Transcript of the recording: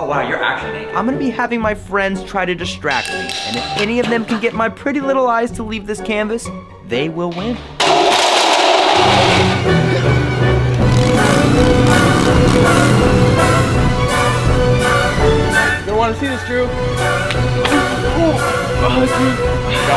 Oh wow, you're actually naked? I'm gonna be having my friends try to distract me, and if any of them can get my pretty little eyes to leave this canvas, they will win. You wanna see this, Drew? Oh, oh dude.